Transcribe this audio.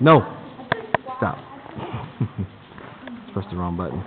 No. Stop. Press the wrong button.